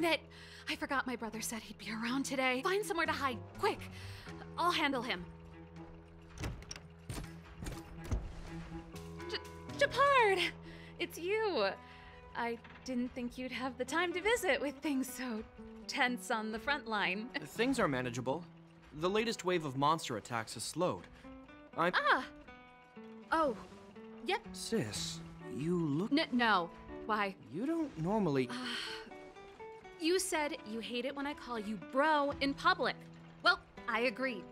Darn it! I forgot my brother said he'd be around today. Find somewhere to hide, quick! I'll handle him. J- Gepard! It's you! I didn't think you'd have the time to visit with things so tense on the front line. Things are manageable. The latest wave of monster attacks has slowed. I. Ah! Oh, yep. Sis, you look. N- no. Why? You don't normally. You said you hate it when I call you bro in public. Well, I agree.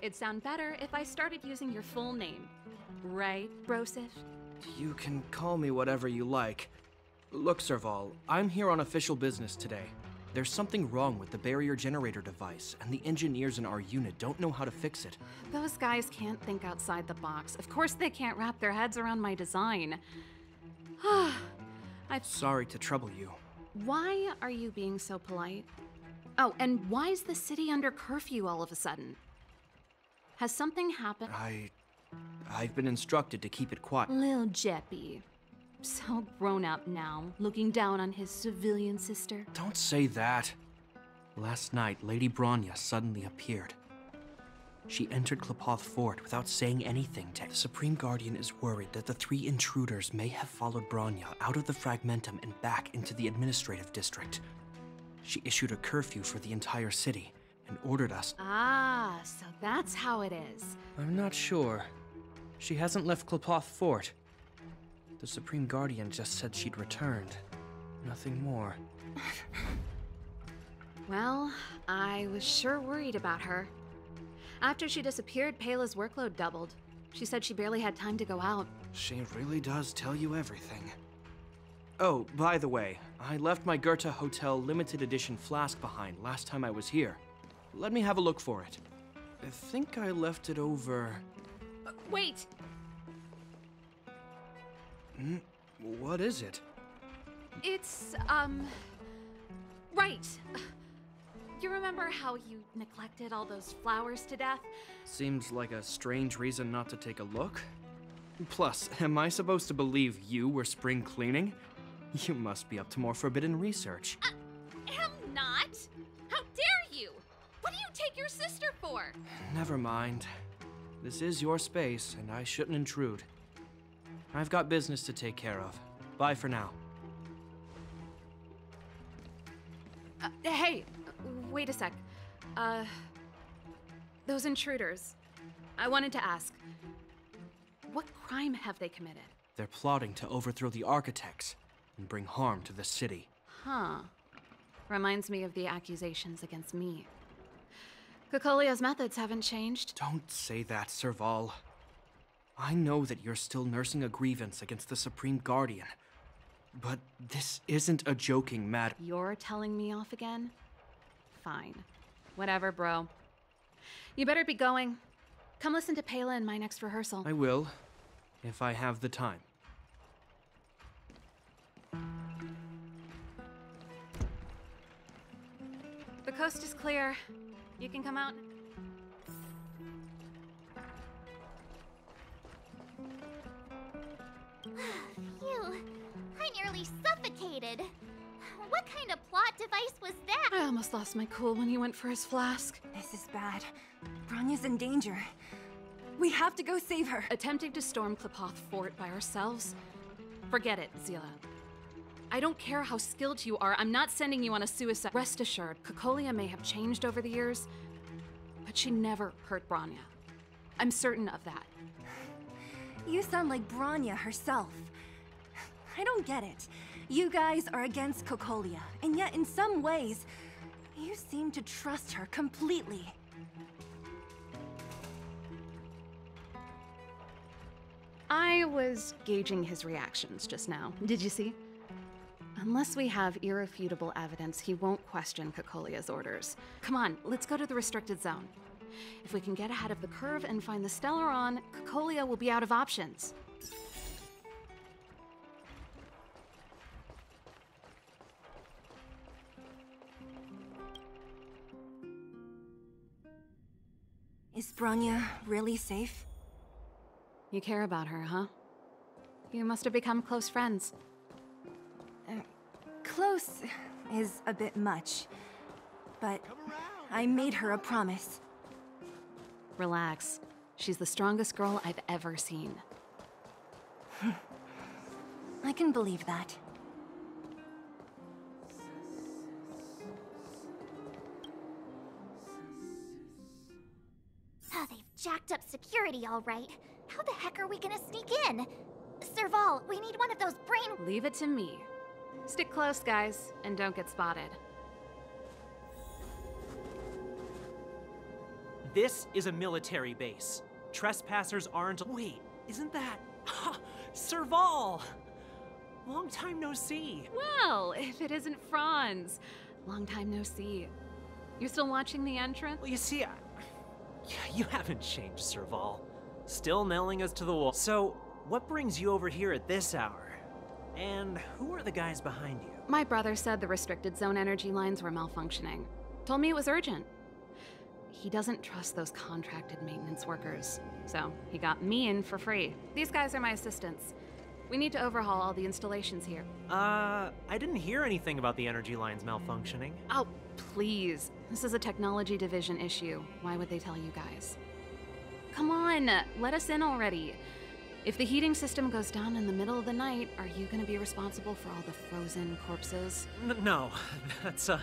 It'd sound better if I started using your full name. Right, Brosif? You can call me whatever you like. Look, Serval, I'm here on official business today. There's something wrong with the barrier generator device, and the engineers in our unit don't know how to fix it. Those guys can't think outside the box. Of course, they can't wrap their heads around my design. I. Sorry to trouble you. Why are you being so polite? Oh, and why is the city under curfew all of a sudden? Has something happened? I. I've been instructed to keep it quiet. Lil Jeppy. So grown up now, looking down on his civilian sister. Don't say that. Last night, Lady Bronya suddenly appeared. She entered Qlipoth Fort without saying anything to The Supreme Guardian is worried that the three intruders may have followed Bronya out of the Fragmentum and back into the administrative district. She issued a curfew for the entire city and ordered us. Ah, so that's how it is. I'm not sure. She hasn't left Qlipoth Fort. The Supreme Guardian just said she'd returned. Nothing more. Well, I was sure worried about her. After she disappeared, Pela's workload doubled. She said she barely had time to go out. She really does tell you everything. Oh, by the way, I left my Goethe Hotel limited edition flask behind last time I was here. Let me have a look for it. I think I left it over. Wait! What is it? It's, um. Right. You remember how you neglected all those flowers to death? Seems like a strange reason not to take a look. Plus, am I supposed to believe you were spring cleaning? You must be up to more forbidden research. I am not! How dare you! What do you take your sister for? Never mind. This is your space, and I shouldn't intrude. I've got business to take care of. Bye for now. Uh, hey, wait a sec. Uh. Those intruders. I wanted to ask what crime have they committed? They're plotting to overthrow the architects and bring harm to the city. Huh. Reminds me of the accusations against me. Cocolia's methods haven't changed. Don't say that, Serval. I know that you're still nursing a grievance against the Supreme Guardian. But this isn't a joking matter. You're telling me off again? Fine. Whatever, bro. You better be going. Come listen to Pela in my next rehearsal. I will, if I have the time. The coast is clear. You can come out. Phew. I nearly suffocated. What kind of plot device was that? I almost lost my cool when he went for his flask. This is bad. Bronya's in danger. We have to go save her. Attempting to storm Qlipoth Fort by ourselves? Forget it, Zila. I don't care how skilled you are, I'm not sending you on a suicide. Rest assured, Cocolia may have changed over the years, but she never hurt Bronya. I'm certain of that. You sound like Bronya herself. I don't get it. You guys are against Cocolia, and yet in some ways, you seem to trust her completely. I was gauging his reactions just now. Did you see? Unless we have irrefutable evidence, he won't question Cocolia's orders. Come on, let's go to the restricted zone. If we can get ahead of the curve and find the Stellaron, Cocolia will be out of options. Is Bronya really safe? You care about her, huh? You must have become close friends. Uh, close. is a bit much. But I made her a promise. Relax. She's the strongest girl I've ever seen. I can believe that. Jacked up security all right. How the heck are we gonna sneak in? Serval, we need one of those brain- Leave it to me. Stick close, guys, and don't get spotted. This is a military base. Trespassers aren't. Wait, isn't that. Serval! Long time no see. Well, if it isn't Franz. Long time no see. You still watching the entrance? Well, you see, I... you haven't changed, Serval. Still nailing us to the wall. So, what brings you over here at this hour? And who are the guys behind you? My brother said the restricted zone energy lines were malfunctioning. Told me it was urgent. He doesn't trust those contracted maintenance workers, so he got me in for free. These guys are my assistants. We need to overhaul all the installations here. Uh, I didn't hear anything about the energy lines malfunctioning. Oh, please. This is a technology division issue. Why would they tell you guys? Come on, let us in already. If the heating system goes down in the middle of the night, are you gonna be responsible for all the frozen corpses? N- no, that's, uh,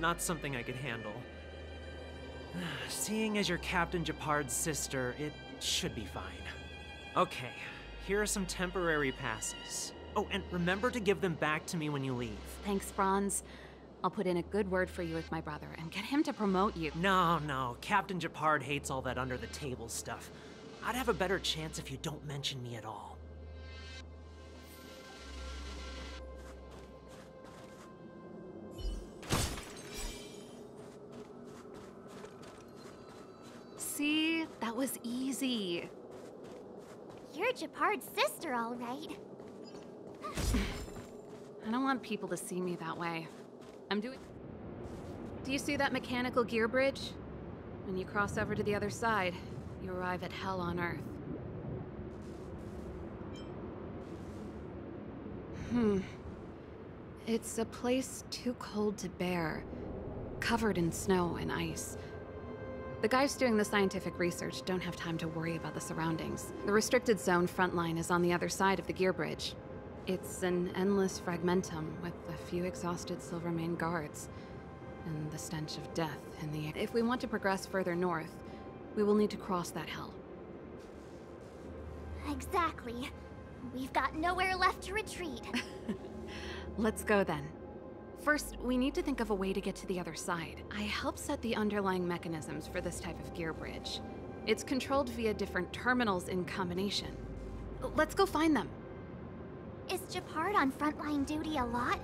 not something I could handle. Seeing as you're Captain Gepard's sister, it should be fine. Okay, here are some temporary passes. Oh, and remember to give them back to me when you leave. Thanks, Franz. I'll put in a good word for you with my brother and get him to promote you. No, no, Captain Gepard hates all that under the table stuff. I'd have a better chance if you don't mention me at all. See? That was easy. You're Gepard's sister, all right. I don't want people to see me that way. I'm doing. Do you see that mechanical gear bridge? When you cross over to the other side, you arrive at hell on Earth. Hmm. It's a place too cold to bear, covered in snow and ice. The guys doing the scientific research don't have time to worry about the surroundings. The restricted zone front line is on the other side of the gear bridge. It's an endless fragmentum with a few exhausted Silvermane guards and the stench of death in the air. If we want to progress further north, we will need to cross that hell. Exactly. We've got nowhere left to retreat. Let's go then. First, we need to think of a way to get to the other side. I helped set the underlying mechanisms for this type of gear bridge. It's controlled via different terminals in combination. Let's go find them. Is Gepard on frontline duty a lot?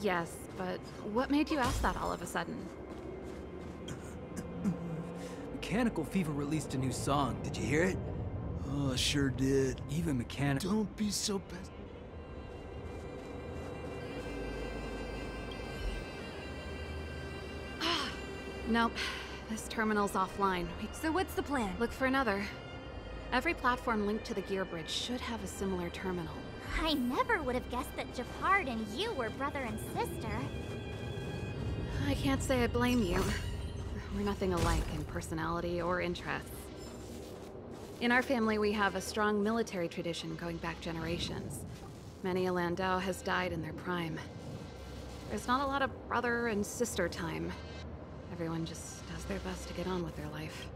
Yes, but what made you ask that all of a sudden? Mechanical Fever released a new song. Did you hear it? Oh, sure did. Even Mechanical. Don't be so bad. Nope. This terminal's offline. So what's the plan? look for another. Every platform linked to the gear bridge should have a similar terminal. I never would have guessed that Gepard and you were brother and sister. I can't say I blame you. We're nothing alike in personality or interests. In our family, we have a strong military tradition going back generations. Many a Landau has died in their prime. There's not a lot of brother and sister time. Everyone just does their best to get on with their life.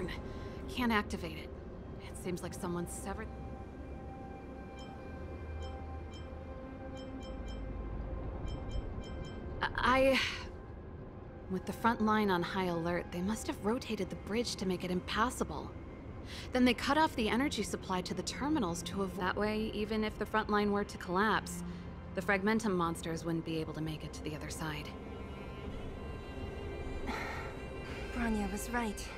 Darn! Can't activate it. It seems like someone severed... I... With the front line on high alert, they must have rotated the bridge to make it impassable. Then they cut off the energy supply to the terminals to avoid... That way, even if the front line were to collapse, the Fragmentum monsters wouldn't be able to make it to the other side. Bronya was right.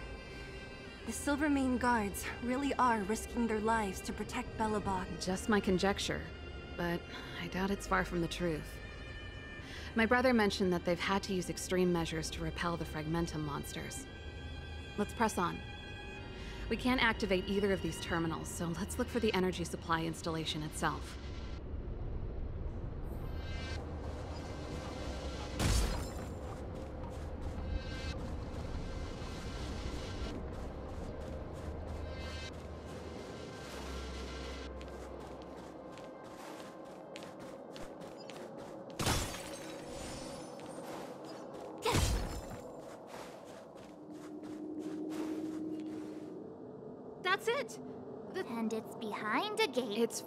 The Silvermane guards really are risking their lives to protect Belobog. Just my conjecture, but I doubt it's far from the truth. My brother mentioned that they've had to use extreme measures to repel the Fragmentum monsters. Let's press on. We can't activate either of these terminals, so let's look for the energy supply installation itself.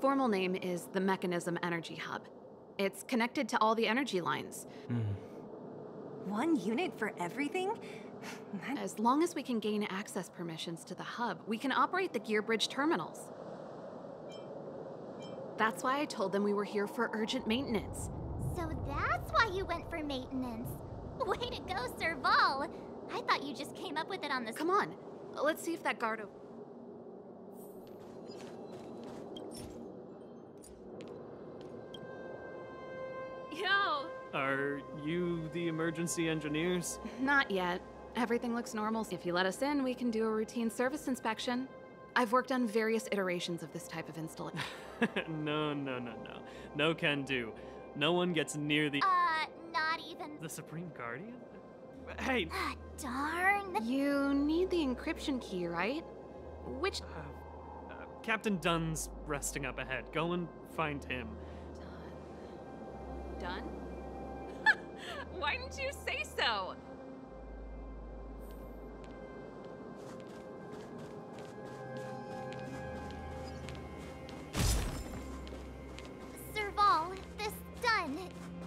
Formal name is the Mechanism Energy Hub. It's connected to all the energy lines. Hmm. One unit for everything? That- As long as we can gain access permissions to the hub, we can operate the Gearbridge terminals. That's why I told them we were here for urgent maintenance. So that's why you went for maintenance. Way to go, Serval. I thought you just came up with it on the Come on, let's see if that guard. Are you the emergency engineers? Not yet. Everything looks normal. If you let us in, we can do a routine service inspection. I've worked on various iterations of this type of installation. no, no, no, no. No can do. No one gets near the Uh, not even. the Supreme Guardian. Hey, Ah, darn. you need the encryption key, right? Which. uh, uh, Captain Dunn's resting up ahead. Go and find him. Dunn? Why didn't you say so? Serval, this Dunn.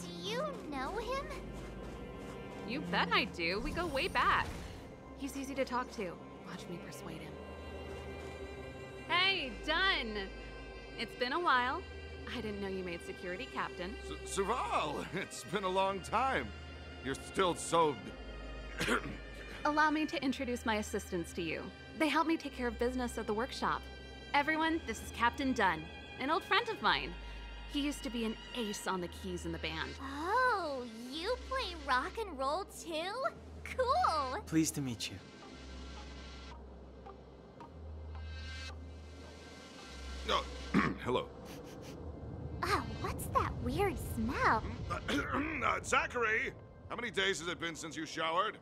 Do you know him? You bet I do. We go way back. He's easy to talk to. Watch me persuade him. Hey, Dunn. It's been a while. I didn't know you made security captain. S- Serval, it's been a long time. You're still so. Allow me to introduce my assistants to you. They help me take care of business at the workshop. Everyone, this is Captain Dunn, an old friend of mine. He used to be an ace on the keys in the band. Oh, you play rock and roll too? Cool. Pleased to meet you. Oh, hello. What's that weird smell? uh, Zachary, how many days has it been since you showered?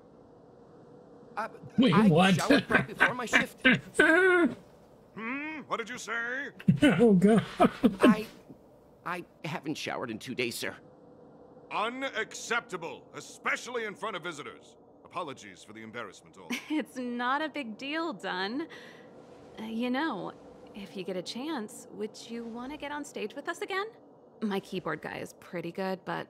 Uh, Wait, I what? showered right before my shift. Hmm? What did you say? oh god. I, I haven't showered in two days, sir. Unacceptable, especially in front of visitors. Apologies for the embarrassment, all. It's not a big deal, Dunn. Uh, you know, if you get a chance, would you want to get on stage with us again? My keyboard guy is pretty good, but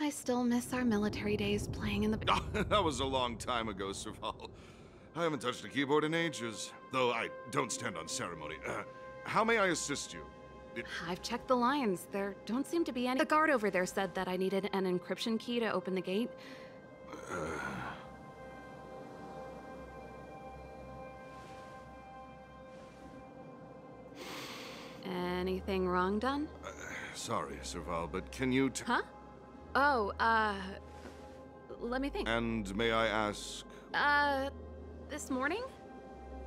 I still miss our military days playing in the. that was a long time ago, Serval. I haven't touched a keyboard in ages, though I don't stand on ceremony. Uh, how may I assist you? It- I've checked the lines. There don't seem to be any. The guard over there said that I needed an encryption key to open the gate. Anything wrong Dunn? Sorry, Serval, but can you t- Huh? Oh, uh. Let me think. And may I ask? Uh, this morning?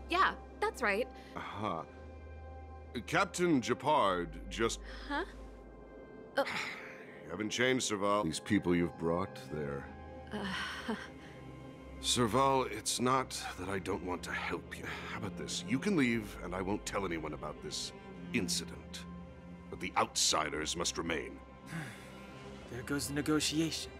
Yeah, that's right. Aha. Captain Gepard just. Huh? You haven't changed, Serval. These people you've brought, they're. Uh, Serval, it's not that I don't want to help you. How about this? You can leave, and I won't tell anyone about this incident but the outsiders must remain. there goes the negotiation.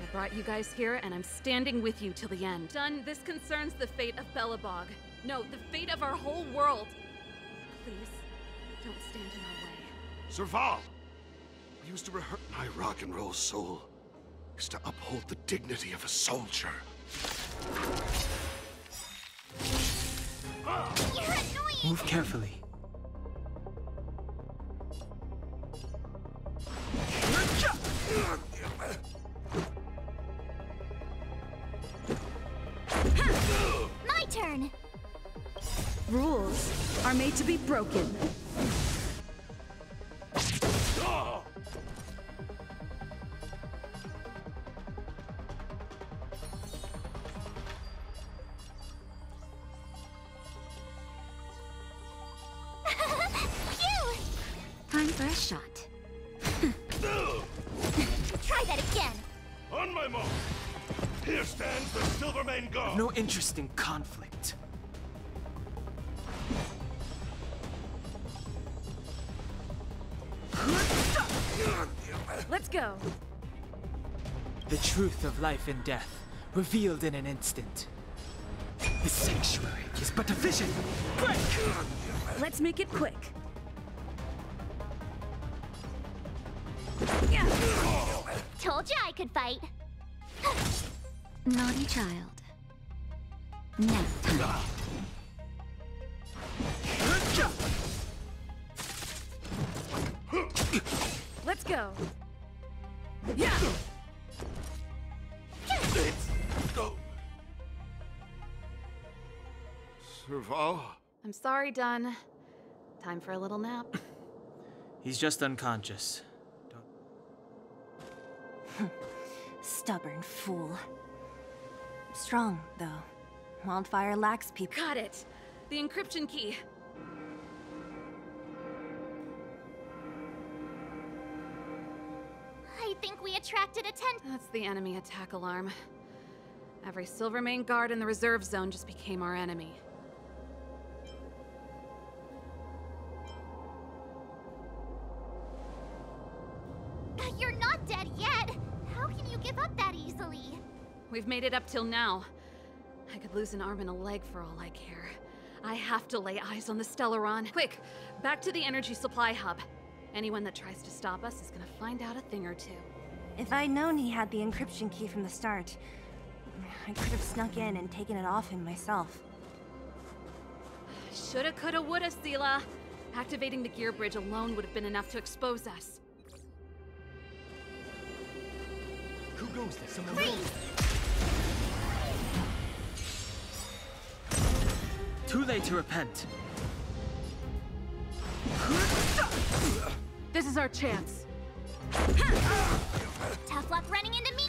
I brought you guys here, and I'm standing with you till the end. Dunn, this concerns the fate of Belobog. No, the fate of our whole world. Please, don't stand in our way. Serval! We used to rehearse my rock and roll soul is to uphold the dignity of a soldier. You're annoying! Move carefully. My turn! Rules are made to be broken. No in conflict. Let's go. The truth of life and death, revealed in an instant. The sanctuary is but a vision. Break! Let's make it quick. Told you I could fight. Naughty child. Nap time. Let's go. Yeah. Serval? I'm sorry, Dunn. Time for a little nap. He's just unconscious. Stubborn fool. Strong, though. Wildfire lacks people. Got it. The encryption key. I think we attracted attention. That's the enemy attack alarm. Every Silvermane guard in the reserve zone just became our enemy. Uh, you're not dead yet! How can you give up that easily? We've made it up till now. I could lose an arm and a leg for all I care. I have to lay eyes on the Stellaron. Quick, back to the energy supply hub. Anyone that tries to stop us is gonna find out a thing or two. If I'd known he had the encryption key from the start, I could have snuck in and taken it off him myself. Shoulda, coulda, woulda, Sela. Activating the gear bridge alone would have been enough to expose us. Who goes there? Someone Freeze! Too late to repent. This is our chance. Tough luck running into me!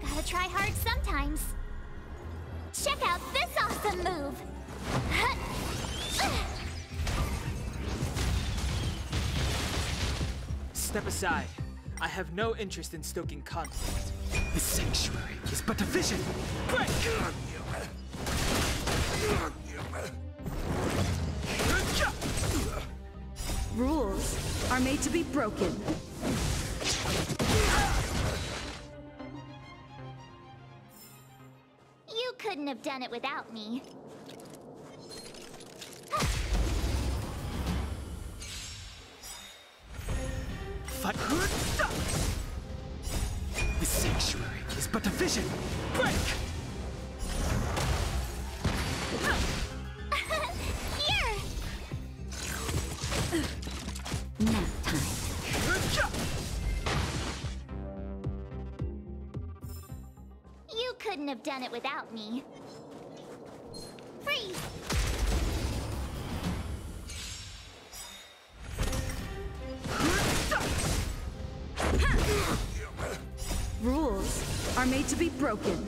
Gotta try hard sometimes. Check out this awesome move! Step aside. I have no interest in stoking conflict. The sanctuary is but a vision. Break! Are made to be broken. You couldn't have done it without me. Fight. The sanctuary is but a vision. Break! Done it without me. Freeze! Rules are made to be broken.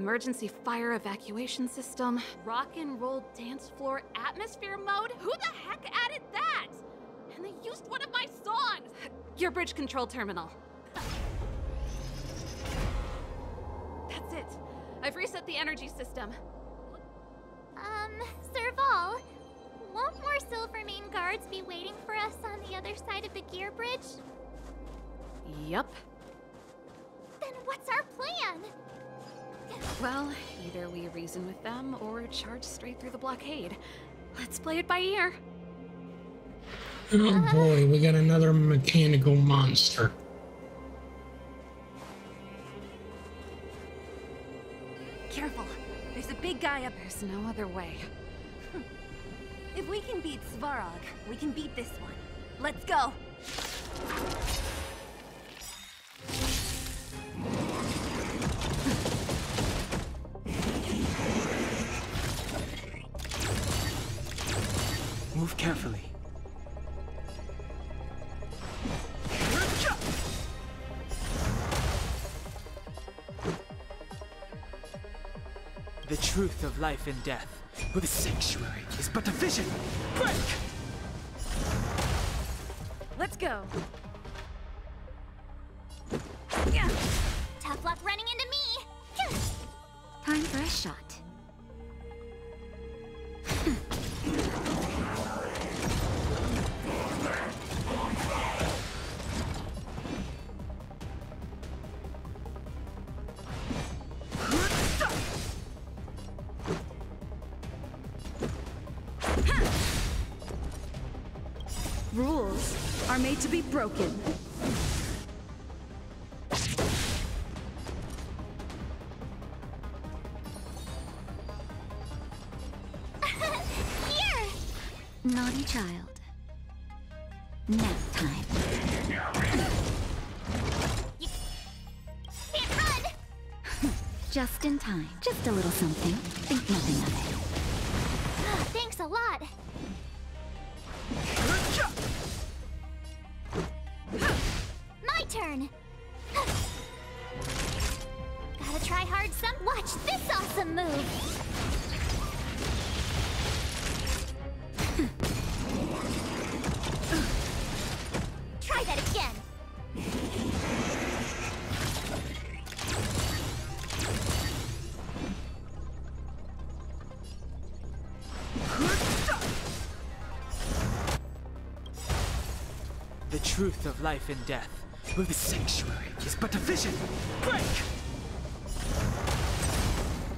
Emergency fire evacuation system, rock and roll dance floor atmosphere mode. Who the heck added that? And they used one of my songs. Your bridge control terminal. That's it. I've reset the energy system. Um, Serval, won't more Silvermane guards be waiting for us on the other side of the gear bridge? Yup. Then what's our plan? Well, either we reason with them or charge straight through the blockade. Let's play it by ear. Oh boy, we got another mechanical monster. Careful. There's a big guy up. there. There's no other way. If we can beat Svarog, we can beat this one. Let's go. Move carefully. The truth of life and death. The sanctuary is but a vision. Break! Let's go. Are made to be broken. Here! Naughty child. Nap time. Can't run! Just in time. Just a little something. Think nothing of it. Thanks a lot. Truth of life and death. The sanctuary is but a vision. Break!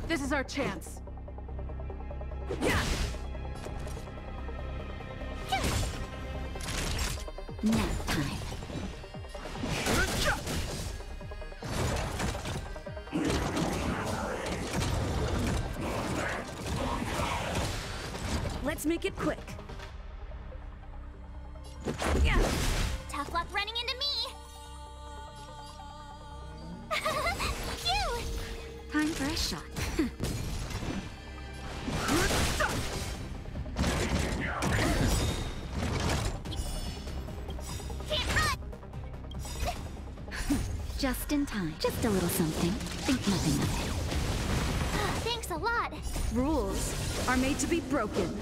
This is our chance. Nap time. Just in time. Just a little something. Think nothing of it. Ah, thanks a lot. Rules are made to be broken.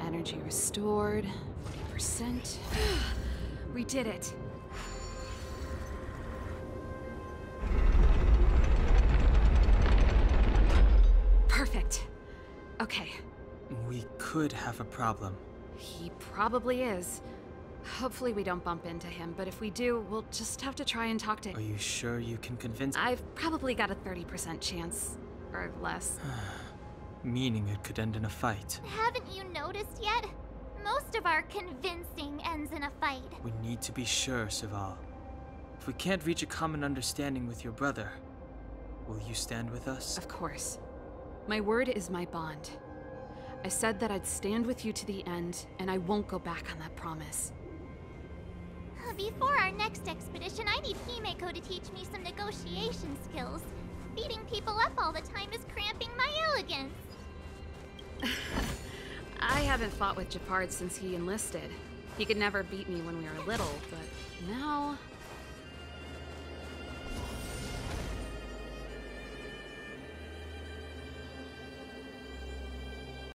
Energy restored. 40%. we did it. Could have a problem. he probably is. Hopefully we don't bump into him, but if we do, we'll just have to try and talk to him. Are you sure you can convince I've probably got a 30% chance. Or less. Meaning it could end in a fight. Haven't you noticed yet? Most of our convincing ends in a fight. We need to be sure, Serval. If we can't reach a common understanding with your brother, will you stand with us? Of course. My word is my bond. I said that I'd stand with you to the end, and I won't go back on that promise. Before our next expedition, I need Himeko to teach me some negotiation skills. Beating people up all the time is cramping my elegance. I haven't fought with Gepard since he enlisted. He could never beat me when we were little, but now